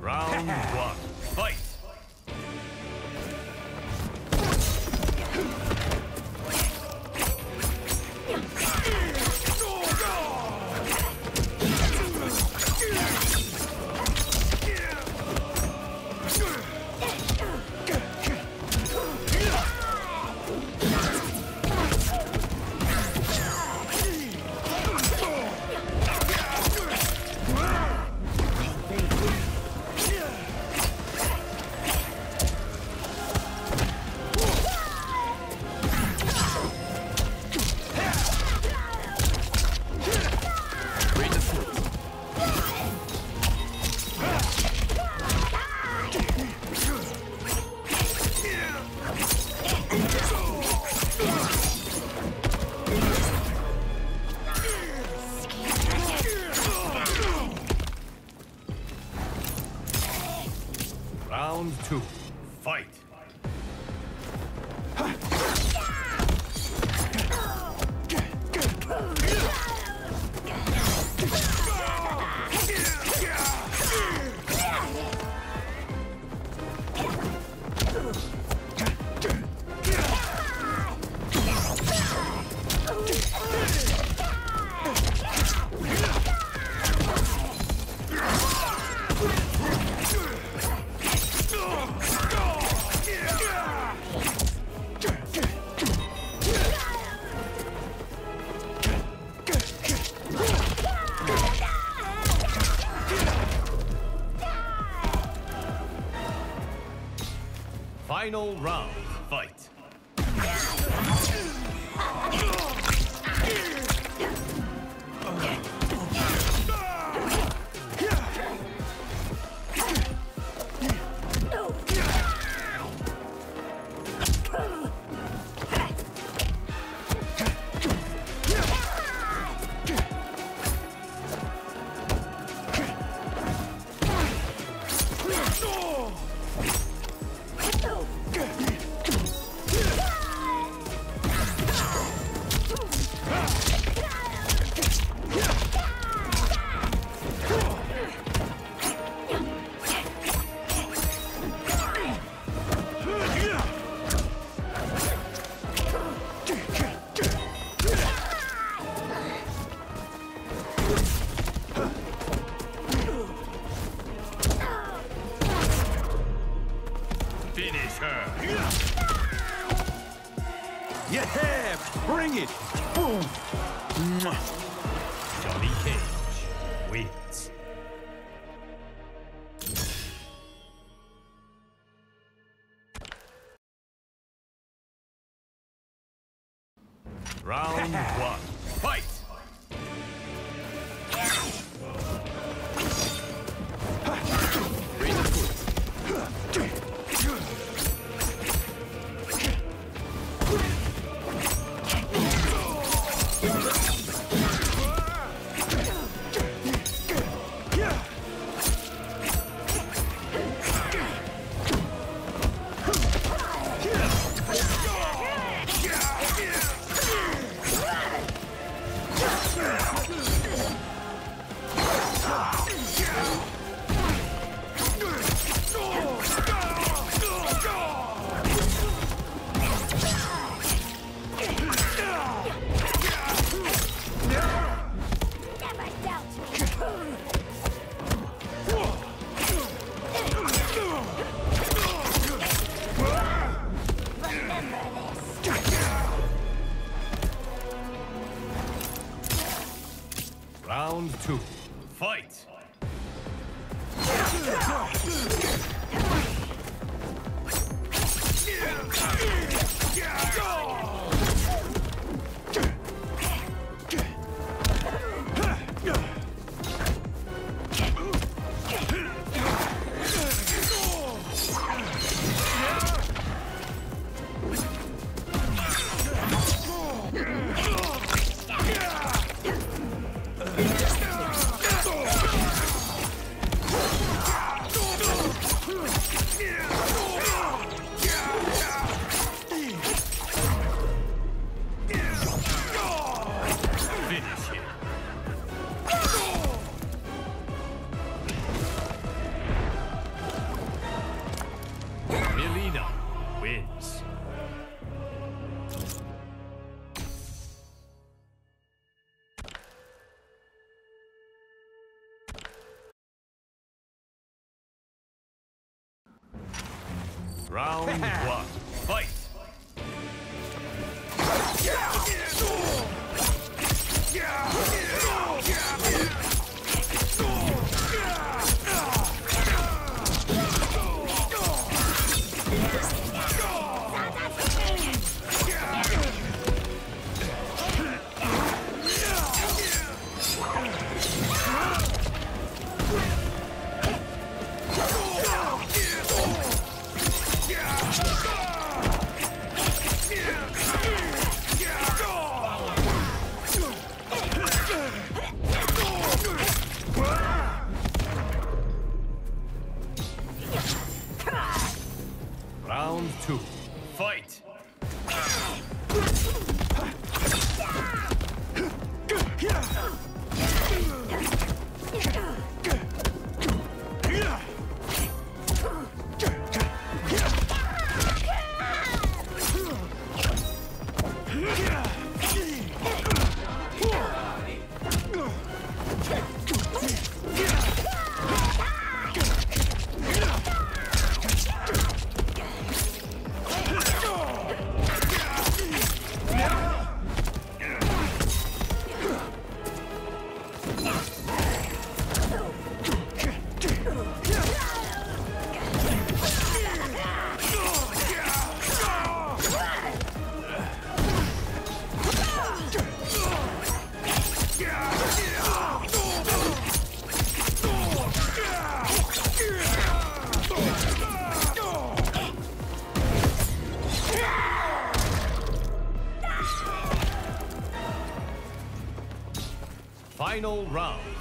Round one, fight! Final round, fight. Johnny Cage wins. two. Fight! Round one. Final round.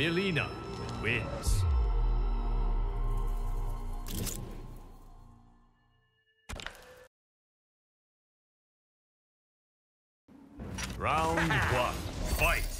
Mileena wins. Round one. Fight.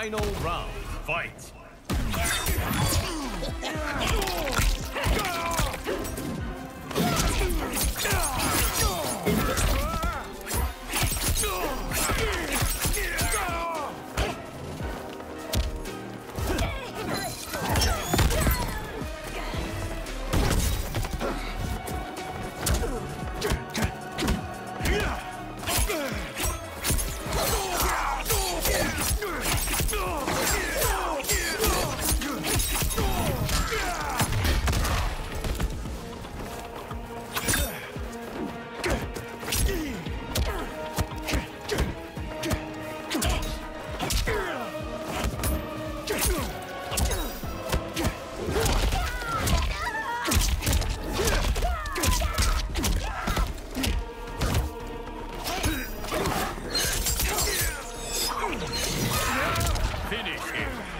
Final round. Fight. Finish